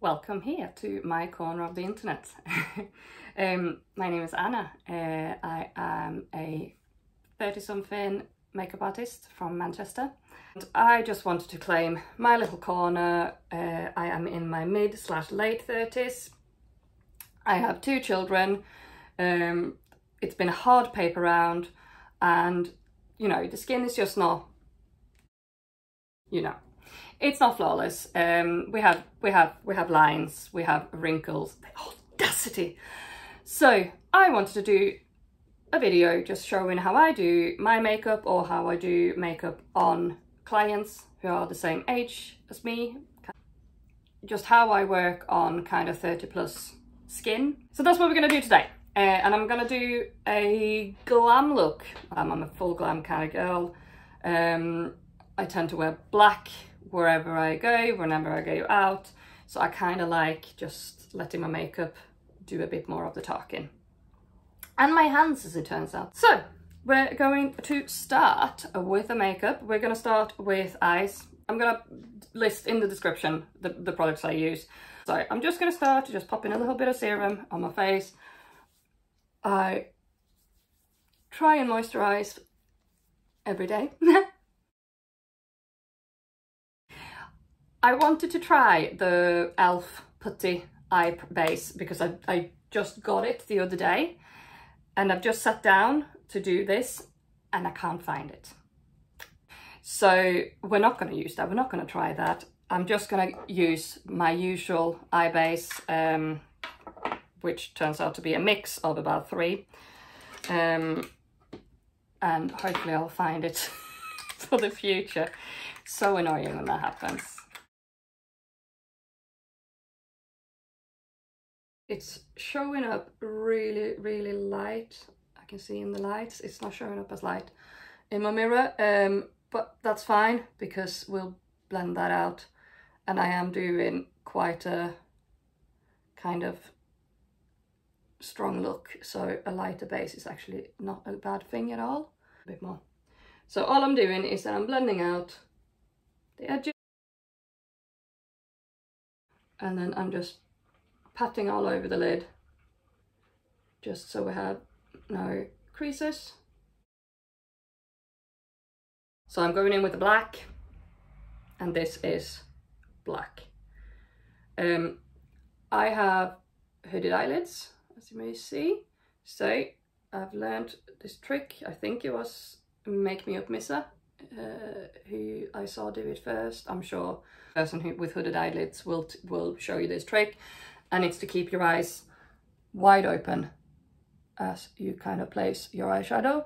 welcome here to my corner of the internet. um, my name is Anna. Uh, I am a 30 something makeup artist from Manchester. And I just wanted to claim my little corner. Uh, I am in my mid slash late 30s. I have two children. Um, it's been a hard paper round and you know the skin is just not you know it's not flawless. Um we have we have we have lines we have wrinkles the audacity. So i wanted to do a video just showing how i do my makeup or how i do makeup on clients who are the same age as me. Just how i work on kind of 30 plus skin. So that's what we're going to do today. Uh, and i'm gonna do a glam look. Um, i'm a full glam kind of girl. Um, i tend to wear black wherever I go, whenever I go out. So I kind of like just letting my makeup do a bit more of the talking. And my hands, as it turns out. So we're going to start with the makeup. We're going to start with eyes. I'm going to list in the description the, the products I use. So I'm just going to start just popping a little bit of serum on my face. I try and moisturize every day. I wanted to try the e.l.f. Putty Eye Base because I, I just got it the other day and I've just sat down to do this and I can't find it. So we're not going to use that. We're not going to try that. I'm just going to use my usual eye base, um, which turns out to be a mix of about three. Um, and hopefully I'll find it for the future. So annoying when that happens. It's showing up really really light. I can see in the lights. It's not showing up as light in my mirror um but that's fine because we'll blend that out. And I am doing quite a kind of strong look so a lighter base is actually not a bad thing at all. A bit more. So all I'm doing is that I'm blending out the edges. And then I'm just patting all over the lid just so we have no creases. So I'm going in with the black and this is black. Um, I have hooded eyelids as you may see. So I've learned this trick, I think it was Make Me Up Missa uh, who I saw do it first. I'm sure person who with hooded eyelids will will show you this trick and it's to keep your eyes wide open as you kind of place your eyeshadow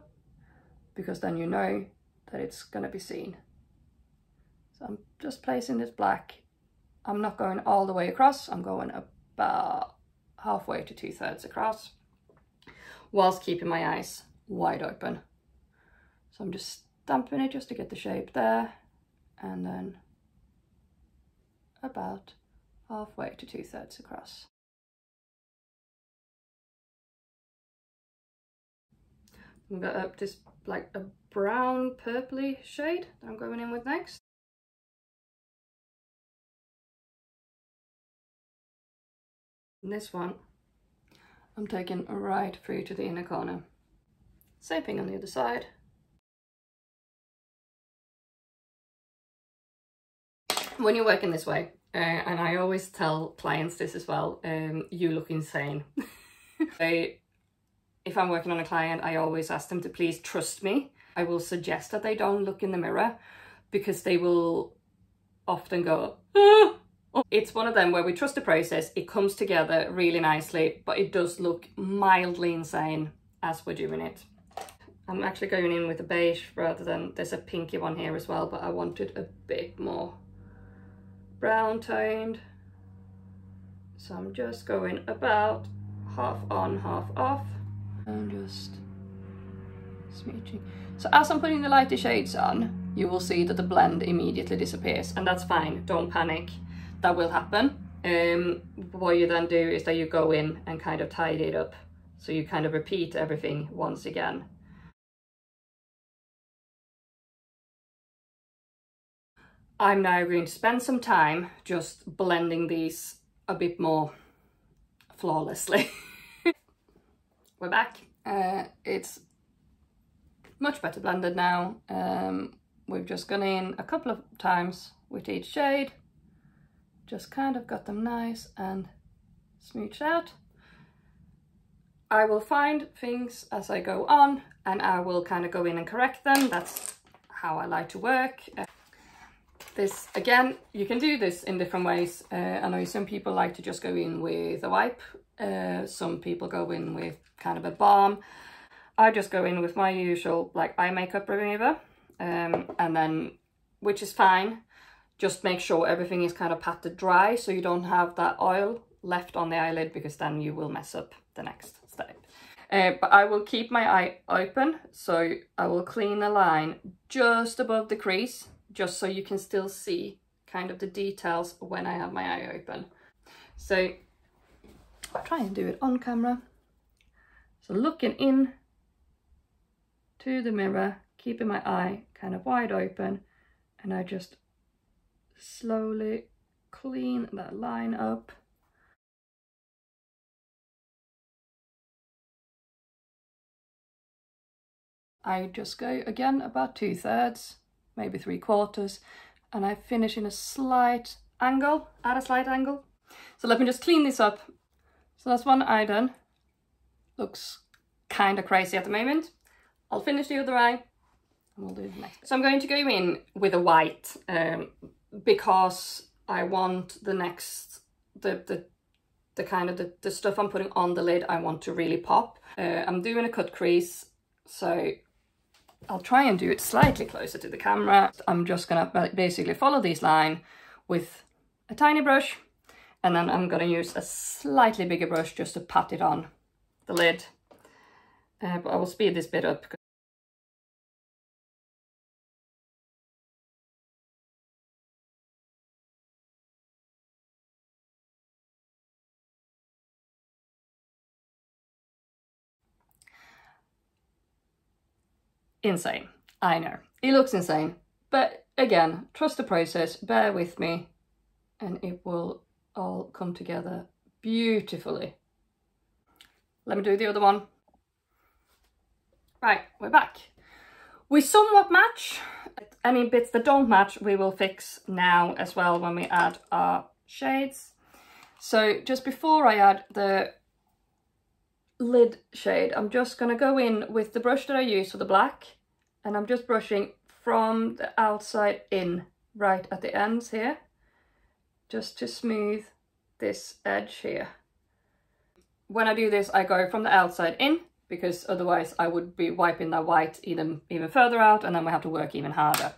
because then you know that it's going to be seen. So I'm just placing this black. I'm not going all the way across, I'm going about halfway to two thirds across whilst keeping my eyes wide open. So I'm just stamping it just to get the shape there and then about halfway to two thirds across. We've got up this like a brown purpley shade that I'm going in with next. And this one I'm taking right through to the inner corner. Same thing on the other side. When you're working this way, uh, and I always tell clients this as well, um, you look insane. I, if I'm working on a client, I always ask them to please trust me. I will suggest that they don't look in the mirror because they will often go, ah! It's one of them where we trust the process, it comes together really nicely, but it does look mildly insane as we're doing it. I'm actually going in with a beige rather than, there's a pinky one here as well, but I wanted a bit more brown toned. So I'm just going about half on, half off. And just smooching. So as I'm putting the lighter shades on, you will see that the blend immediately disappears. And that's fine, don't panic. That will happen. Um, what you then do is that you go in and kind of tidy it up. So you kind of repeat everything once again. I'm now going to spend some time just blending these a bit more flawlessly. We're back. Uh, it's much better blended now. Um, we've just gone in a couple of times with each shade. Just kind of got them nice and smoothed out. I will find things as I go on and I will kind of go in and correct them. That's how I like to work. Uh, this, again, you can do this in different ways. Uh, I know some people like to just go in with a wipe. Uh, some people go in with kind of a balm. I just go in with my usual like eye makeup remover um, and then, which is fine. Just make sure everything is kind of patted dry so you don't have that oil left on the eyelid because then you will mess up the next step. Uh, but I will keep my eye open so I will clean the line just above the crease just so you can still see kind of the details when I have my eye open. So I'll try and do it on camera. So looking in to the mirror, keeping my eye kind of wide open and I just slowly clean that line up. I just go again about two thirds, maybe three quarters, and I finish in a slight angle, at a slight angle. So let me just clean this up. So that's one eye done. Looks kind of crazy at the moment. I'll finish the other eye and we'll do the next. So I'm going to go in with a white um, because I want the next, the, the, the kind of the, the stuff I'm putting on the lid I want to really pop. Uh, I'm doing a cut crease so I'll try and do it slightly closer to the camera. I'm just gonna basically follow this line with a tiny brush and then I'm gonna use a slightly bigger brush just to pat it on the lid. Uh, but I will speed this bit up insane. I know. It looks insane. But again, trust the process, bear with me, and it will all come together beautifully. Let me do the other one. Right, we're back. We somewhat match. Any bits that don't match, we will fix now as well when we add our shades. So just before I add the lid shade, I'm just going to go in with the brush that I use for the black and I'm just brushing from the outside in right at the ends here just to smooth this edge here. When I do this I go from the outside in because otherwise I would be wiping that white even, even further out and then we have to work even harder.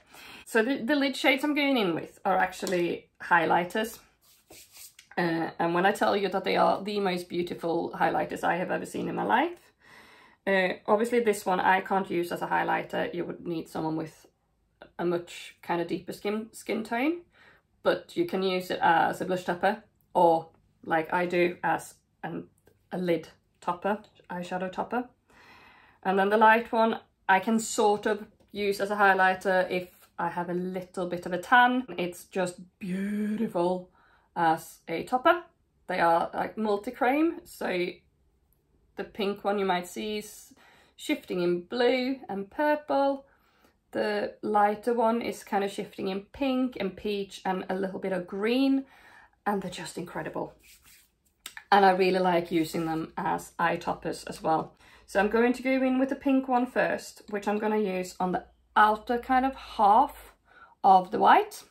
So the, the lid shades I'm going in with are actually highlighters. Uh, and when I tell you that they are the most beautiful highlighters I have ever seen in my life, uh, obviously this one I can't use as a highlighter. You would need someone with a much kind of deeper skin, skin tone, but you can use it as a blush topper or like I do as an, a lid topper, eyeshadow topper. And then the light one I can sort of use as a highlighter if I have a little bit of a tan. It's just beautiful as a topper. They are like multichrome, so the pink one you might see is shifting in blue and purple. The lighter one is kind of shifting in pink and peach and a little bit of green and they're just incredible. And I really like using them as eye toppers as well. So I'm going to go in with the pink one first, which I'm going to use on the outer kind of half of the white.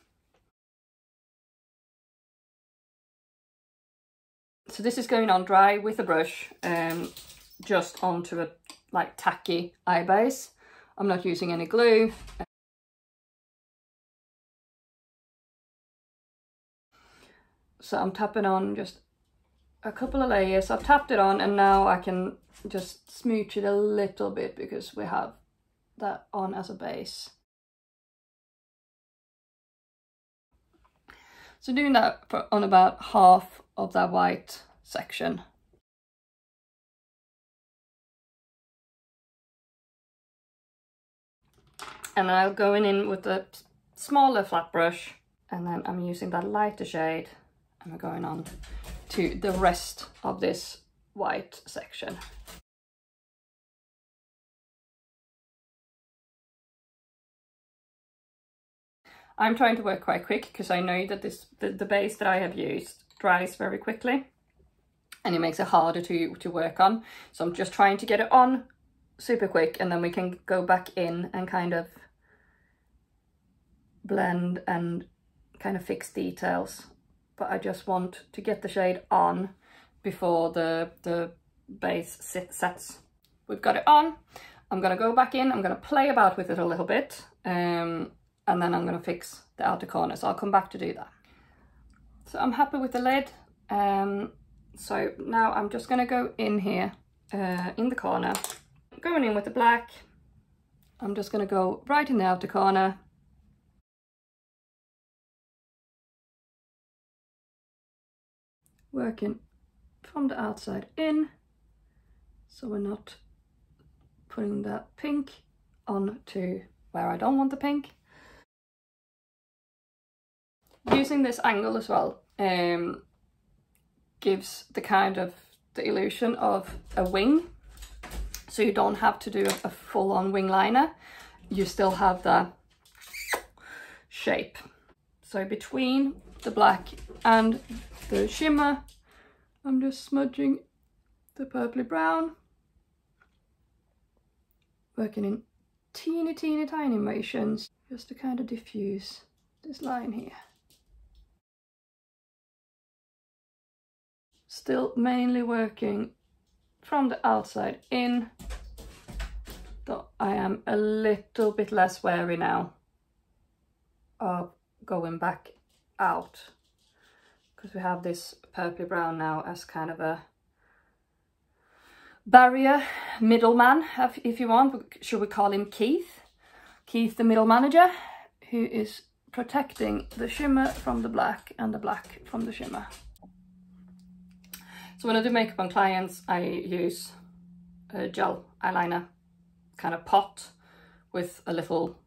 So this is going on dry with a brush, um, just onto a like tacky eye base. I'm not using any glue. So I'm tapping on just a couple of layers. I've tapped it on and now I can just smooch it a little bit because we have that on as a base. So doing that for, on about half of that white section. And I'm going in with a smaller flat brush and then I'm using that lighter shade and we're going on to the rest of this white section. I'm trying to work quite quick because I know that this the, the base that I have used dries very quickly and it makes it harder to, to work on. So I'm just trying to get it on super quick and then we can go back in and kind of blend and kind of fix details. But I just want to get the shade on before the, the base sit, sets. We've got it on. I'm going to go back in. I'm going to play about with it a little bit. Um, and then I'm going to fix the outer corner. So I'll come back to do that. So I'm happy with the lid. Um, so now I'm just going to go in here uh, in the corner, going in with the black. I'm just going to go right in the outer corner. Working from the outside in, so we're not putting that pink onto where I don't want the pink. Using this angle as well um, gives the kind of the illusion of a wing. So you don't have to do a, full-on wing liner. You still have the shape. So between the black and the shimmer, I'm just smudging the purpley brown. Working in teeny, teeny, tiny motions just to kind of diffuse this line here. Still mainly working from the outside in, though I am a little bit less wary now of going back out. Because we have this purpley brown now as kind of a barrier middleman if you want. Should we call him Keith? Keith the middle manager who is protecting the shimmer from the black and the black from the shimmer so when I do makeup on clients, I use a gel eyeliner kind of pot with a little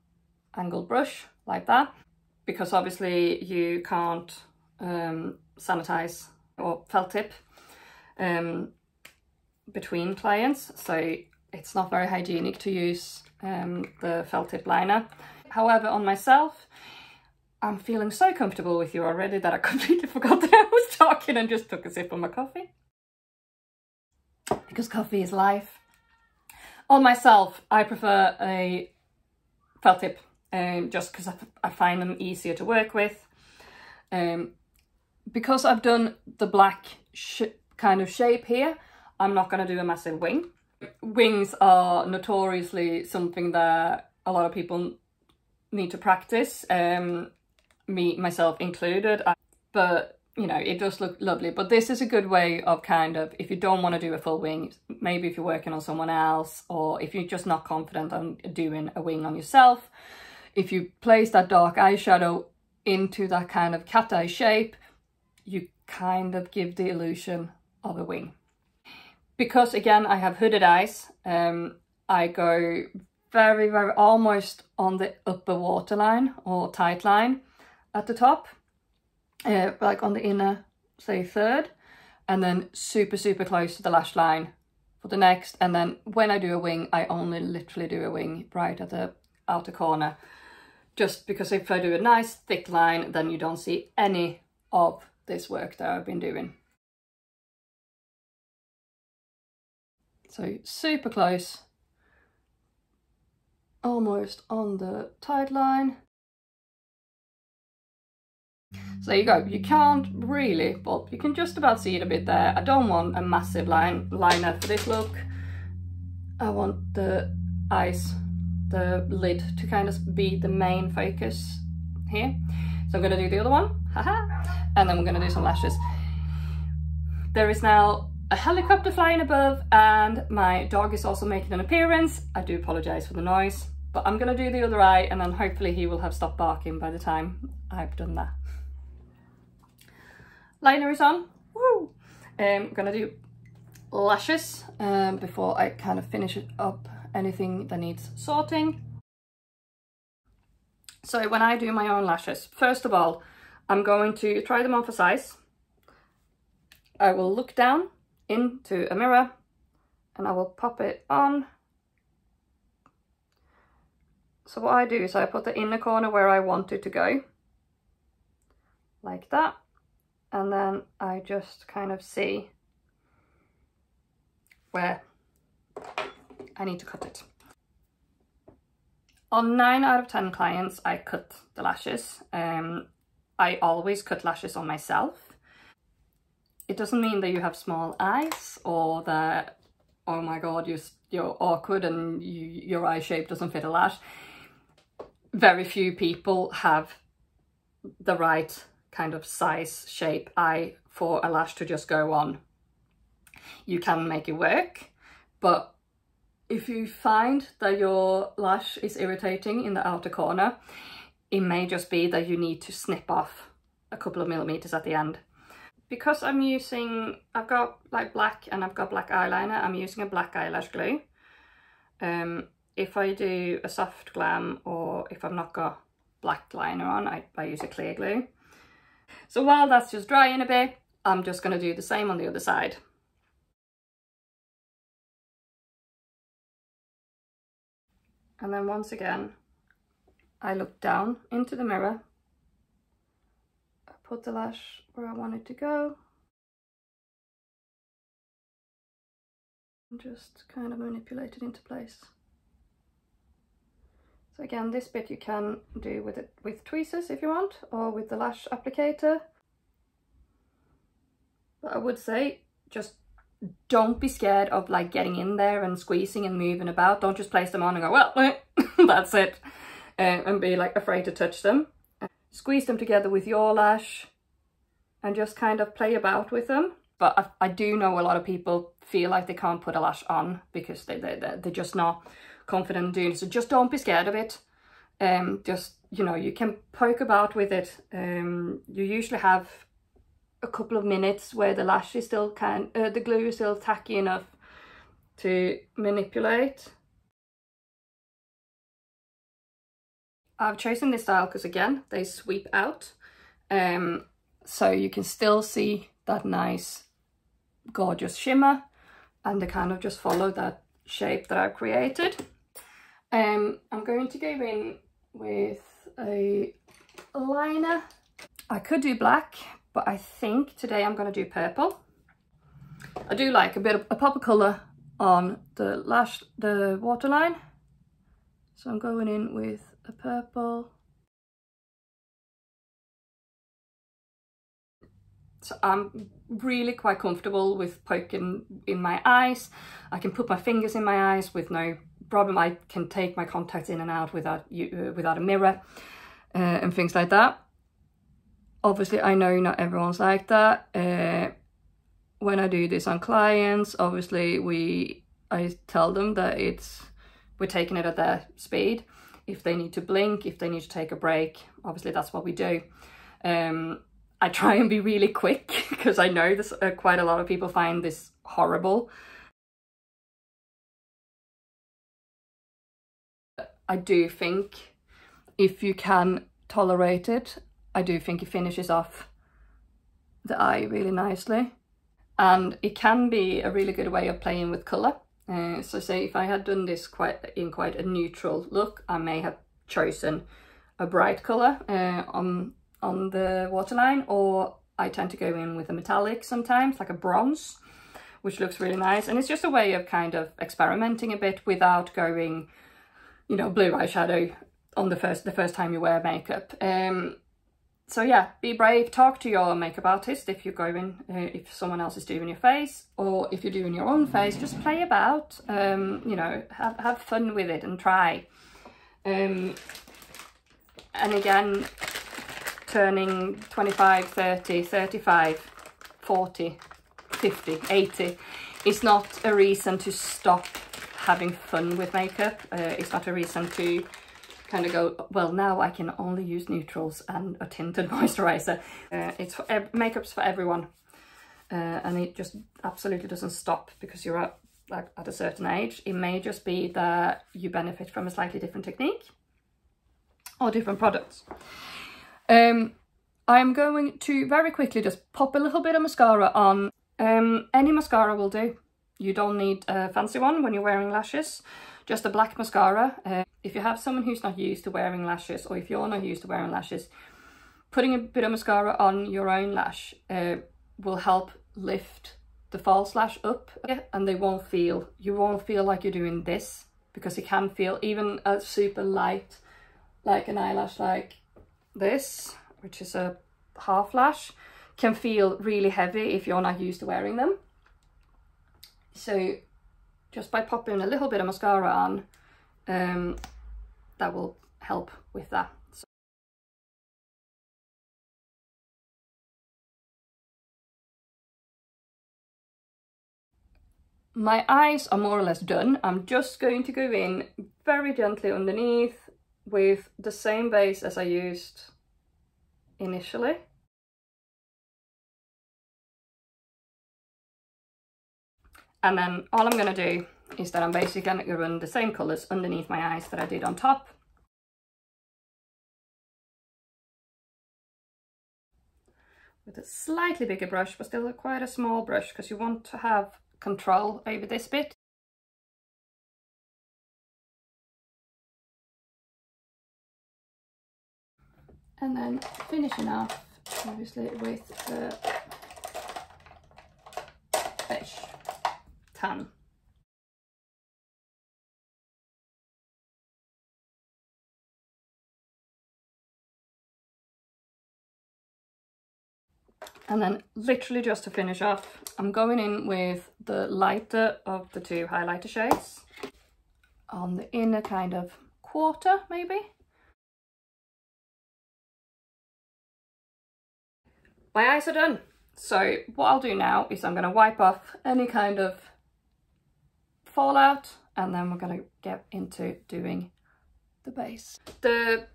angled brush like that. Because obviously you can't um, sanitize or felt tip um, between clients. So it's not very hygienic to use um, the felt tip liner. However, on myself, I'm feeling so comfortable with you already that I completely forgot that I was talking and just took a sip of my coffee because coffee is life. On myself, I prefer a felt tip um, just because I, I, find them easier to work with. Um, because I've done the black kind of shape here, I'm not going to do a massive wing. Wings are notoriously something that a lot of people need to practice, um, me myself included. But you know, it does look lovely. But this is a good way of kind of, if you don't want to do a full wing, maybe if you're working on someone else, or if you're just not confident on doing a wing on yourself, if you place that dark eyeshadow into that kind of cat eye shape, you kind of give the illusion of a wing. Because again, I have hooded eyes, um, I go very, very almost on the upper waterline or tight line at the top uh, like on the inner, say third, and then super, super close to the lash line for the next. And then when I do a wing, I only literally do a wing right at the outer corner. Just because if I do a nice thick line, then you don't see any of this work that I've been doing. So super close, almost on the tight line. So there you go, you can't really, but you can just about see it a bit there. I don't want a massive line liner for this look. I want the eyes, the lid to kind of be the main focus here. So I'm gonna do the other one, haha, and then we're gonna do some lashes. There is now a helicopter flying above and my dog is also making an appearance. I do apologize for the noise, but I'm gonna do the other eye and then hopefully he will have stopped barking by the time I've done that liner is on. Woo! Um, I'm gonna do lashes um, before I kind of finish it up anything that needs sorting. So when I do my own lashes, first of all, I'm going to try them on for size. I will look down into a mirror and I will pop it on. So what I do is I put the inner corner where I want it to go, like that. And then I just kind of see where I need to cut it. On 9 out of 10 clients, I cut the lashes. Um, I always cut lashes on myself. It doesn't mean that you have small eyes or that, oh my god, you're, you're awkward and you, your eye shape doesn't fit a lash. Very few people have the right kind of size, shape, eye for a lash to just go on. You can make it work, but if you find that your lash is irritating in the outer corner, it may just be that you need to snip off a couple of millimeters at the end. Because I'm using, I've got like black and I've got black eyeliner, I'm using a black eyelash glue. Um, if I do a soft glam or if I've not got black liner on, I, I use a clear glue. So while that's just drying a bit, I'm just going to do the same on the other side. And then once again, I look down into the mirror. I put the lash where I want it to go. And just kind of manipulate it into place. So again, this bit you can do with it with tweezers if you want, or with the lash applicator. But I would say just don't be scared of like getting in there and squeezing and moving about. Don't just place them on and go, well, that's it. Uh, and be like afraid to touch them. Squeeze them together with your lash and just kind of play about with them. But I, I do know a lot of people feel like they can't put a lash on because they, they, they're just not confident in doing it. So just don't be scared of it. Um, just, you know, you can poke about with it. Um, you usually have a couple of minutes where the lash is still can, uh, the glue is still tacky enough to manipulate. I've chosen this style because again, they sweep out. Um, so you can still see that nice, gorgeous shimmer and they kind of just follow that shape that I've created. Um, I'm going to go in with a liner. I could do black, but I think today I'm going to do purple. I do like a bit of a pop of colour on the lash, the waterline. So I'm going in with a purple. So I'm really quite comfortable with poking in my eyes. I can put my fingers in my eyes with no problem. I can take my contacts in and out without, uh, without a mirror uh, and things like that obviously I know not everyone's like that. Uh, when I do this on clients, obviously we I tell them that it's we're taking it at their speed. If they need to blink, if they need to take a break, obviously that's what we do. Um, I try and be really quick because I know this uh, quite a lot of people find this horrible. I do think if you can tolerate it I do think it finishes off the eye really nicely. And it can be a really good way of playing with colour. Uh, so say if I had done this quite in quite a neutral look, I may have chosen a bright colour uh, on, on the waterline or I tend to go in with a metallic sometimes, like a bronze, which looks really nice. And it's just a way of kind of experimenting a bit without going, you know, blue eyeshadow on the first the first time you wear makeup. Um, so yeah, be brave, talk to your makeup artist if you're going, uh, if someone else is doing your face, or if you're doing your own face, just play about, um, you know, have, have fun with it and try. Um, and again, turning 25, 30, 35, 40, 50, 80, it's not a reason to stop having fun with makeup. Uh, it's not a reason to kind of go, well, now I can only use neutrals and a tinted moisturizer. Uh, it's for makeup's for everyone. Uh, and it just absolutely doesn't stop because you're at, like, at a certain age. It may just be that you benefit from a slightly different technique or different products. Um, I'm going to very quickly just pop a little bit of mascara on Um, any mascara will do. You don't need a fancy one when you're wearing lashes. Just a black mascara. Uh, if you have someone who's not used to wearing lashes or if you're not used to wearing lashes, putting a bit of mascara on your own lash uh, will help lift the false lash up and they won't feel, you won't feel like you're doing this because it can feel even a super light, like an eyelash like this, which is a half lash, can feel really heavy if you're not used to wearing them. So just by popping a little bit of mascara on, um, that will help with that. My eyes are more or less done. I'm just going to go in very gently underneath with the same base as I used initially. And then all I'm going to do is that I'm basically going to run the same colours underneath my eyes that I did on top. With a slightly bigger brush, but still quite a small brush, because you want to have control over this bit. And then finishing off, obviously, with the fish tan. And then literally just to finish off, I'm going in with the lighter of the two highlighter shades on the inner kind of quarter maybe. My eyes are done. So what I'll do now is I'm going to wipe off any kind of fallout and then we're to get into doing the base. The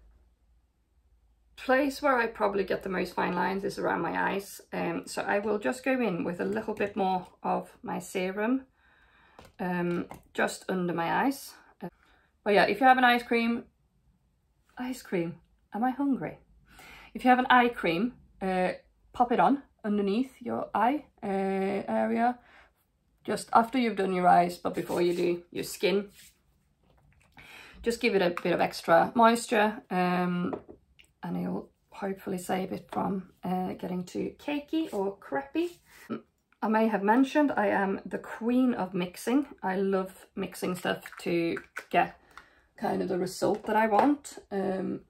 place where I probably get the most fine lines is around my eyes. Um, so I will just go in with a little bit more of my serum um, just under my eyes. But yeah, if you have an ice cream, ice cream, am I hungry? If you have an eye cream, uh, pop it on underneath your eye uh, area just after you've done your eyes but before you do your skin just give it a bit of extra moisture um, and it'll hopefully save it from uh, getting too cakey or crepey. I may have mentioned I am the queen of mixing. I love mixing stuff to get kind of the result that I want. Um,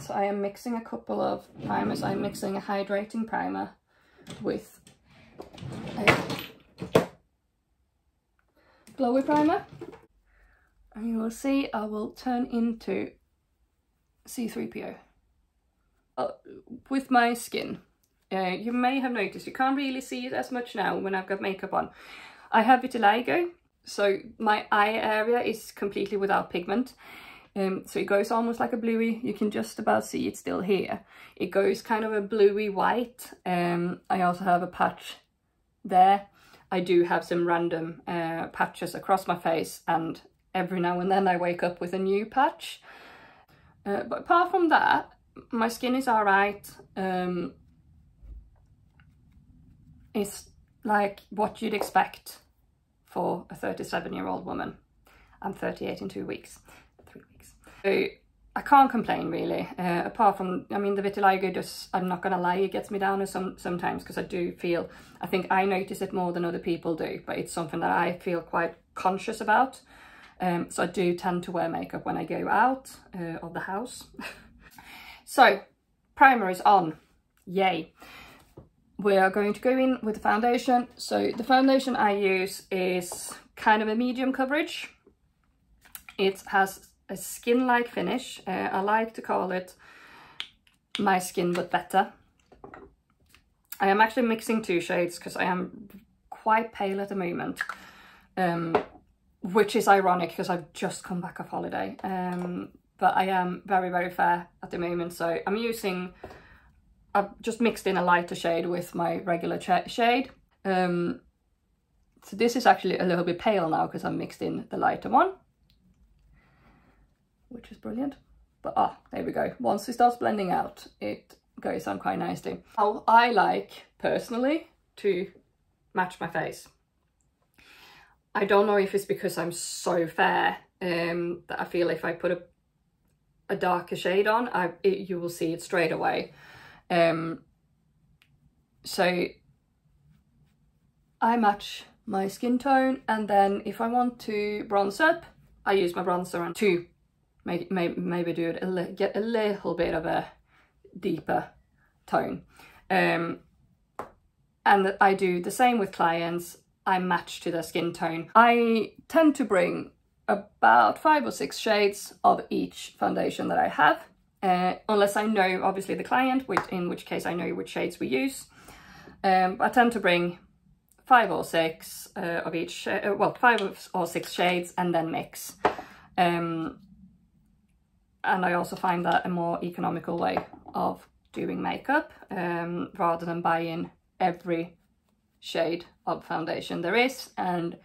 so I am mixing a couple of primers. I'm mixing a hydrating primer with a glowy primer. And you will see I will turn into C3PO. Uh, with my skin, uh, you may have noticed, you can't really see it as much now when I've got makeup on. I have vitiligo, so my eye area is completely without pigment. Um, so it goes almost like a bluey, you can just about see it still here. It goes kind of a bluey white. Um, I also have a patch there. I do have some random uh, patches across my face and every now and then I wake up with a new patch. Uh, but apart from that, my skin is alright. Um, it's like what you'd expect for a 37 year old woman. I'm 38 in two weeks, three weeks. So I can't complain really, uh, apart from, I mean, the vitiligo just, I'm not gonna lie, it gets me down some, sometimes because I do feel, I think I notice it more than other people do, but it's something that I feel quite conscious about. Um, so I do tend to wear makeup when I go out uh, of the house. so primer is on, yay. We are going to go in with the foundation. So the foundation I use is kind of a medium coverage. It has a skin-like finish. Uh, I like to call it my skin but better. I am actually mixing two shades because I am quite pale at the moment. Um, which is ironic because I've just come back off holiday. Um, but I am very, very fair at the moment. So I'm using, I've just mixed in a lighter shade with my regular shade. Um, so this is actually a little bit pale now because I mixed in the lighter one, which is brilliant. But ah, there we go. Once it starts blending out, it goes on quite nicely. I like personally to match my face. I don't know if it's because I'm so fair um, that I feel if I put a, a darker shade on, I it, you will see it straight away. Um, so I match my skin tone and then if I want to bronze up, I use my bronzer to make, may, maybe do it, a get a little bit of a deeper tone. Um, and I do the same with clients. I match to their skin tone. I tend to bring about five or six shades of each foundation that I have, uh, unless I know, obviously, the client, which, in which case I know which shades we use. Um, I tend to bring five or six uh, of each, uh, well, five or six shades and then mix. Um, and I also find that a more economical way of doing makeup um, rather than buying every shade of foundation there is and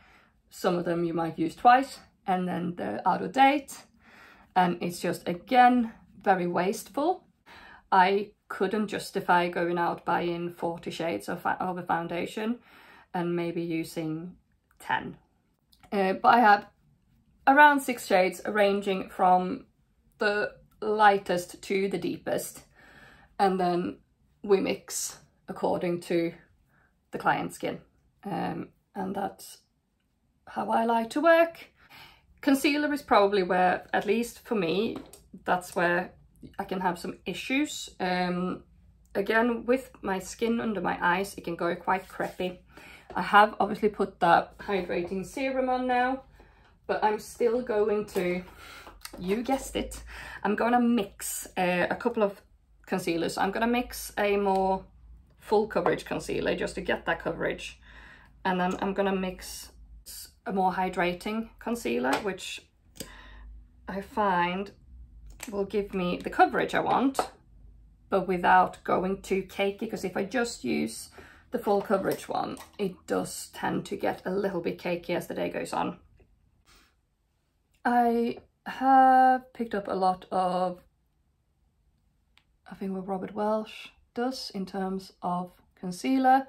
some of them you might use twice and then they're out of date and it's just again very wasteful. I couldn't justify going out buying 40 shades of, of a foundation and maybe using 10. Uh, but I have around six shades ranging from the lightest to the deepest and then we mix according to the client skin um, and that's how I like to work. Concealer is probably where, at least for me, that's where I can have some issues. Um, again, with my skin under my eyes, it can go quite crappy. I have obviously put that hydrating serum on now, but I'm still going to, you guessed it, I'm going to mix uh, a couple of concealers. I'm going to mix a more full coverage concealer just to get that coverage. And then I'm going to mix a more hydrating concealer, which I find will give me the coverage I want, but without going too cakey, because if I just use the full coverage one, it does tend to get a little bit cakey as the day goes on. I have picked up a lot of, I think what Robert Welsh does in terms of concealer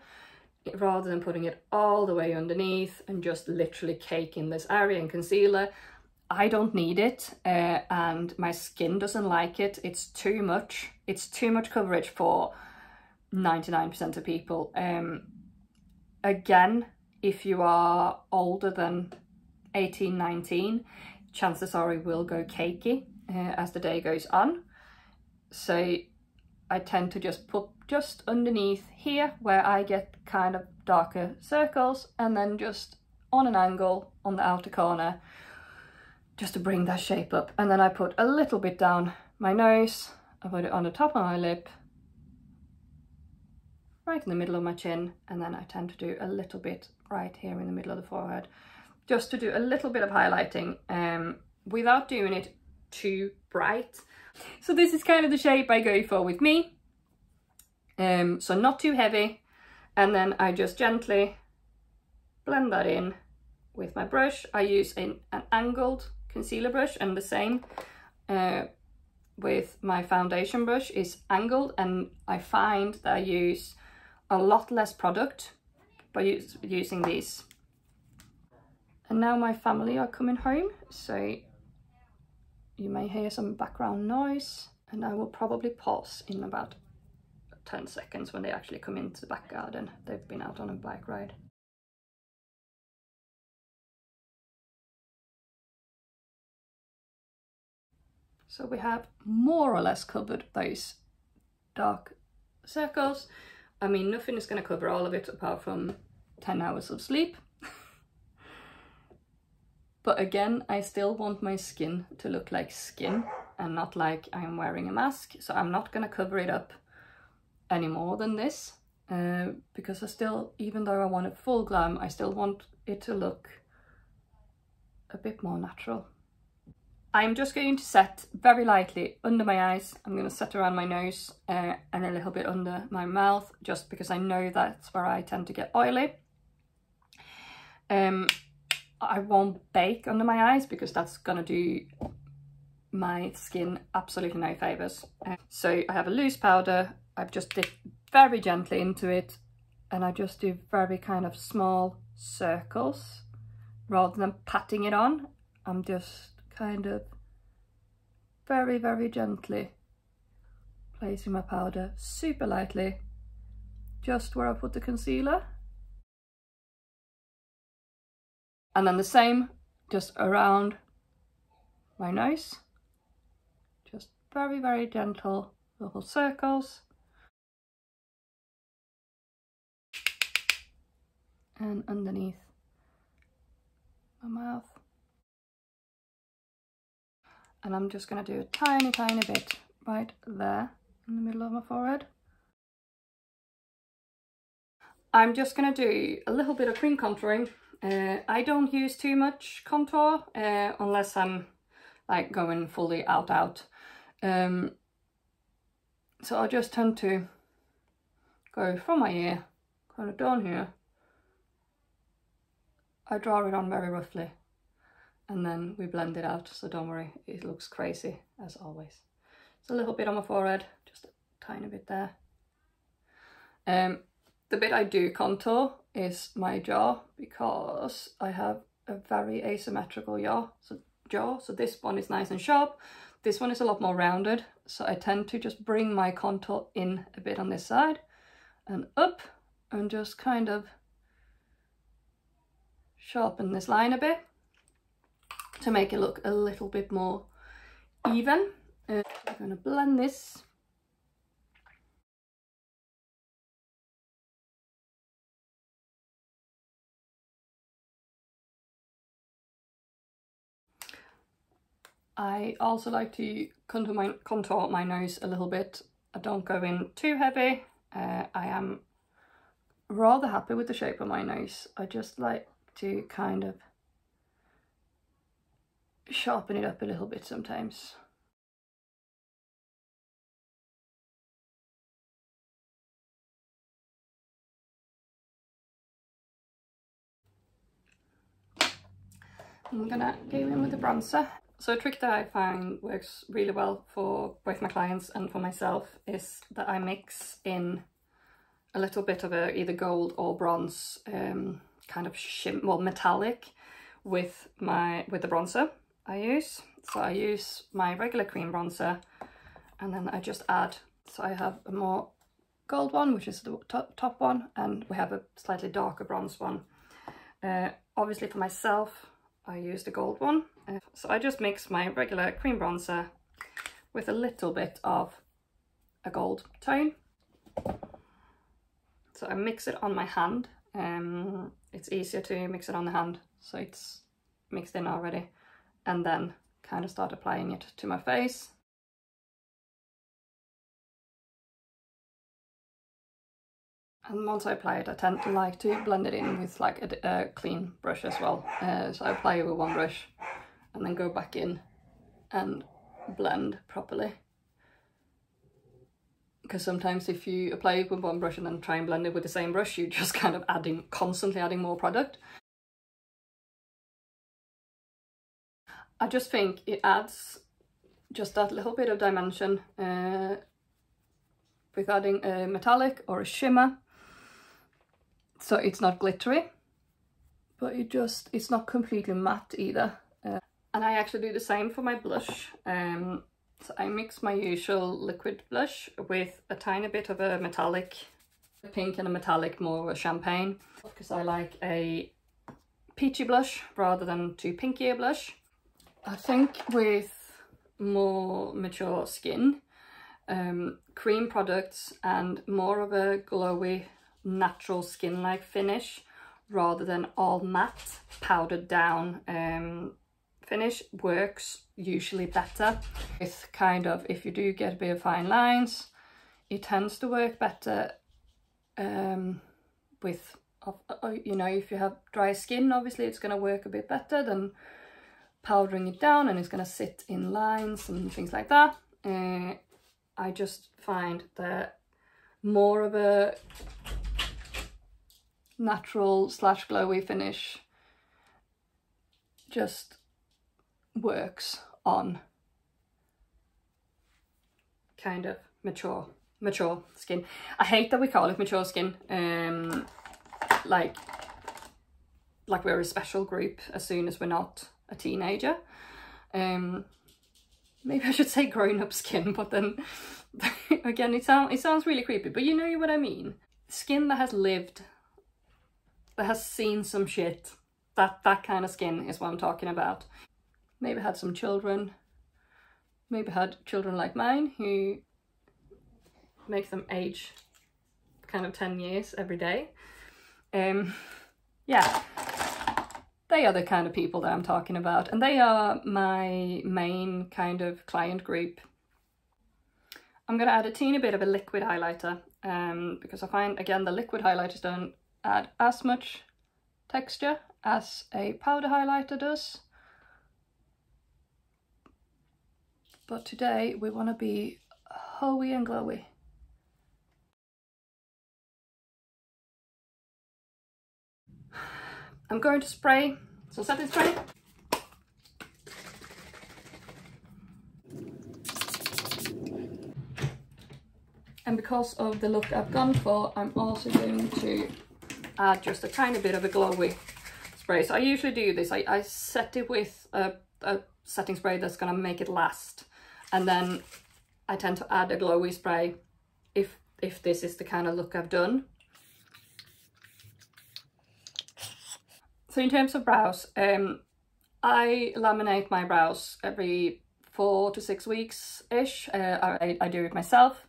rather than putting it all the way underneath and just literally caking this area in concealer. I don't need it uh, and my skin doesn't like it. It's too much. It's too much coverage for 99% of people. Um, again, if you are older than 18, 19, chances are it will go cakey uh, as the day goes on. So I tend to just put just underneath here where I get kind of darker circles and then just on an angle on the outer corner just to bring that shape up. And then I put a little bit down my nose, I put it on the top of my lip, right in the middle of my chin, and then I tend to do a little bit right here in the middle of the forehead, just to do a little bit of highlighting um, without doing it too bright. So this is kind of the shape I go for with me. Um, so not too heavy. And then I just gently blend that in with my brush. I use an, an angled concealer brush and the same uh, with my foundation brush is angled and I find that I use a lot less product by use, using these. And now my family are coming home, so you may hear some background noise and I will probably pause in about 10 seconds when they actually come into the back garden. They've been out on a bike ride. So we have more or less covered those dark circles. I mean, nothing is going to cover all of it apart from 10 hours of sleep. But again, I still want my skin to look like skin and not like I'm wearing a mask. So I'm not going to cover it up any more than this uh, because I still, even though I want it full glam, I still want it to look a bit more natural. I'm just going to set very lightly under my eyes. I'm going to set around my nose uh, and a little bit under my mouth just because I know that's where I tend to get oily. Um, I won't bake under my eyes because that's to do my skin absolutely no favours. Uh, so I have a loose powder I've just dipped very gently into it and I just do very kind of small circles rather than patting it on. I'm just kind of very, very gently placing my powder super lightly just where I put the concealer. And then the same just around my nose. Just very, very gentle little circles. And underneath my mouth. And I'm just going to do a tiny, tiny bit right there in the middle of my forehead. I'm just going to do a little bit of cream contouring. Uh, I don't use too much contour uh, unless I'm like going fully out out. Um, so I just tend to go from my ear, kind of down here. I draw it on very roughly and then we blend it out, so don't worry, it looks crazy as always. It's a little bit on my forehead, just a tiny bit there. Um, the bit I do contour is my jaw because I have a very asymmetrical jaw. So, jaw. so this one is nice and sharp. This one is a lot more rounded. So I tend to just bring my contour in a bit on this side and up and just kind of sharpen this line a bit to make it look a little bit more even. Uh, I'm going to blend this I also like to contour my, contour my nose a little bit. I don't go in too heavy. Uh, I am rather happy with the shape of my nose. I just like to kind of sharpen it up a little bit sometimes. I'm gonna go in with the bronzer. So a trick that I find works really well for both my clients and for myself is that I mix in a little bit of a either gold or bronze um, kind of shim well metallic with my with the bronzer I use. So I use my regular cream bronzer and then I just add so I have a more gold one which is the top, top one and we have a slightly darker bronze one. Uh, obviously for myself I use the gold one. Uh, so I just mix my regular cream bronzer with a little bit of a gold tone. So I mix it on my hand. Um, it's easier to mix it on the hand, so it's mixed in already. And then kind of start applying it to my face. And once I apply it, I tend to like to blend it in with like a, a clean brush as well. Uh, so I apply it with one brush and then go back in and blend properly. Because sometimes if you apply it with one brush and then try and blend it with the same brush, you're just kind of adding, constantly adding more product. I just think it adds just that little bit of dimension uh, with adding a metallic or a shimmer so it's not glittery but it just it's not completely matte either and I actually do the same for my blush. Um, so I mix my usual liquid blush with a tiny bit of a metallic pink and a metallic more a champagne. Because I like a peachy blush rather than too pinky a blush. I think with more mature skin um, cream products and more of a glowy natural skin-like finish rather than all matte powdered down um, finish works usually better. With kind of, if you do get a bit of fine lines, it tends to work better um, with, uh, you know, if you have dry skin, obviously it's going to work a bit better than powdering it down and it's going to sit in lines and things like that. Uh, I just find that more of a natural slash glowy finish just works on kind of mature mature skin. I hate that we call it mature skin. Um, like, like we're a special group as soon as we're not a teenager. Um, maybe I should say grown up skin, but then again, it sounds it sounds really creepy. But you know what I mean. Skin that has lived, that has seen some shit. That that kind of skin is what I'm talking about. Maybe had some children. Maybe had children like mine who make them age kind of 10 years every day. Um, yeah, they are the kind of people that I'm talking about and they are my main kind of client group. I'm going to add a teeny bit of a liquid highlighter um, because I find, again, the liquid highlighters don't add as much texture as a powder highlighter does. But today we want to be hoey and glowy. I'm going to spray some setting spray. And because of the look I've gone for, I'm also going to add just a tiny bit of a glowy spray. So I usually do this. I, I set it with a, a setting spray that's going to make it last. And then I tend to add a glowy spray if if this is the kind of look I've done. So in terms of brows, um, I laminate my brows every four to six weeks-ish. Uh, I, I do it myself.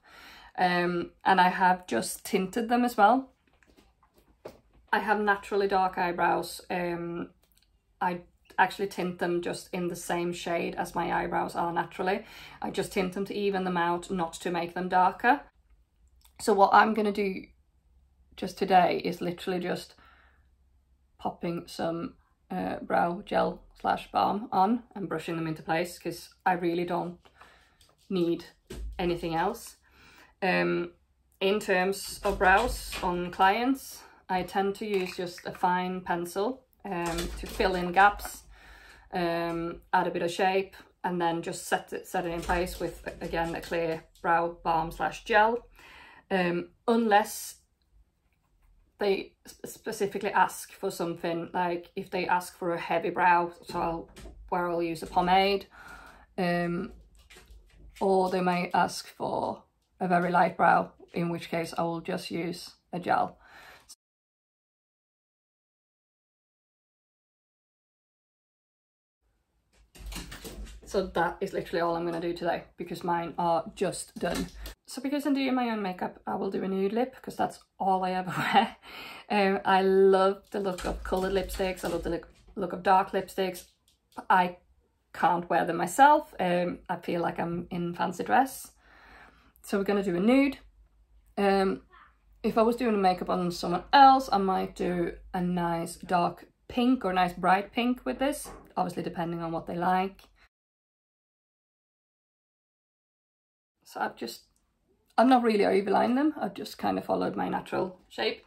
Um, and I have just tinted them as well. I have naturally dark eyebrows. Um, I actually tint them just in the same shade as my eyebrows are naturally. I just tint them to even them out, not to make them darker. So what I'm going to do just today is literally just popping some uh, brow gel slash balm on and brushing them into place because I really don't need anything else. Um, in terms of brows on clients, I tend to use just a fine pencil um, to fill in gaps, um, add a bit of shape, and then just set it, set it in place with, again, a clear brow balm slash gel. Um, unless they specifically ask for something like if they ask for a heavy brow so I'll where I'll use a pomade um or they may ask for a very light brow in which case I will just use a gel So that is literally all I'm going to do today because mine are just done. So because I'm doing my own makeup, I will do a nude lip because that's all I ever wear. Um, I love the look of coloured lipsticks. I love the look, of dark lipsticks. I can't wear them myself. Um, I feel like I'm in fancy dress. So we're going to do a nude. Um, if I was doing makeup on someone else, I might do a nice dark pink or nice bright pink with this. Obviously depending on what they like. So I've just, I'm not really overlined them. I've just kind of followed my natural shape.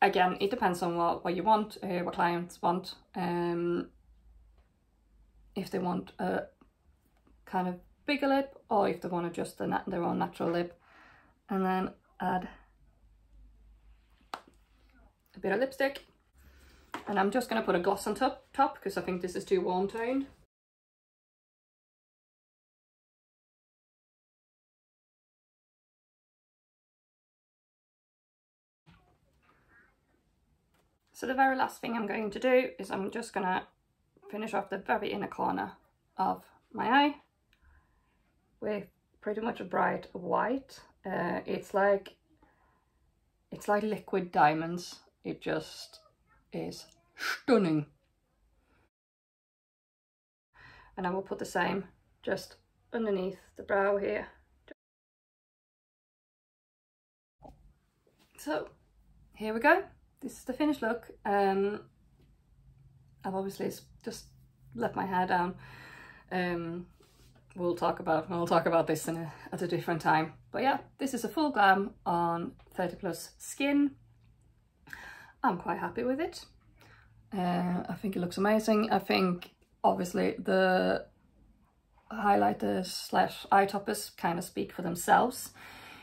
Again, it depends on what, what you want, uh, what clients want. Um, if they want a kind of bigger lip or if they want to just their own natural lip. And then add a bit of lipstick. And I'm just going to put a gloss on top, top because I think this is too warm toned. So the very last thing I'm going to do is I'm just going to finish off the very inner corner of my eye with pretty much a bright white. Uh, it's like it's like liquid diamonds. It just is stunning. And I will put the same just underneath the brow here. So here we go this is the finished look. Um, I've obviously just let my hair down. Um, we'll talk about we'll talk about this in a, at a different time. But yeah, this is a full glam on 30 plus skin. I'm quite happy with it. Uh, I think it looks amazing. I think obviously the highlighters slash eye toppers kind of speak for themselves.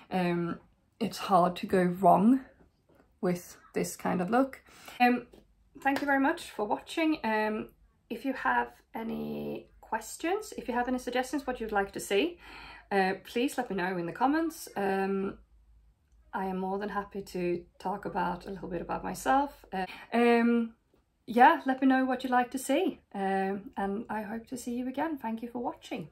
Um, it's hard to go wrong with this kind of look. Um, thank you very much for watching. Um, if you have any questions, if you have any suggestions what you'd like to see, uh, please let me know in the comments. Um, I am more than happy to talk about a little bit about myself. Uh, um, yeah, let me know what you'd like to see. Um, and I hope to see you again. Thank you for watching.